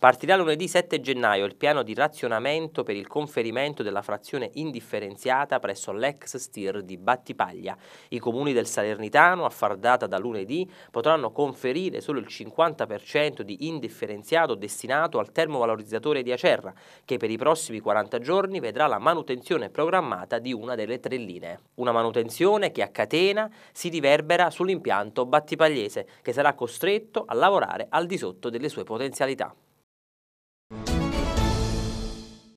Partirà lunedì 7 gennaio il piano di razionamento per il conferimento della frazione indifferenziata presso l'ex STIR di Battipaglia. I comuni del Salernitano, a far data da lunedì, potranno conferire solo il 50% di indifferenziato destinato al termovalorizzatore di Acerra, che per i prossimi 40 giorni vedrà la manutenzione programmata di una delle tre linee. Una manutenzione che a catena si riverbera sull'impianto battipagliese, che sarà costretto a lavorare al di sotto delle sue potenzialità.